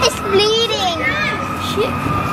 It's bleeding. Shit.